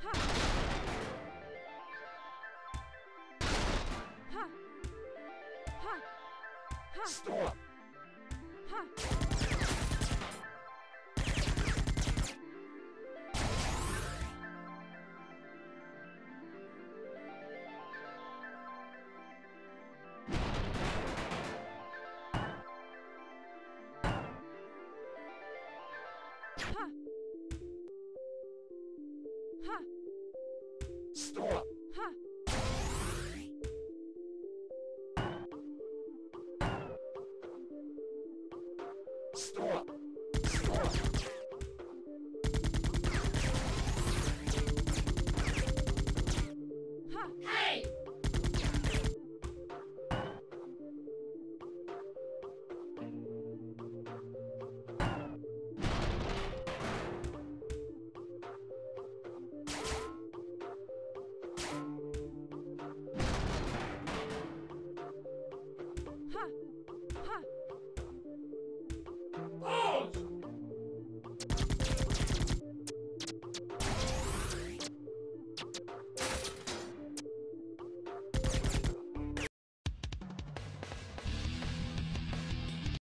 Ha! Ha! Ha! Stop! Ha! Ha! Ha! Stop! Ha! Stop!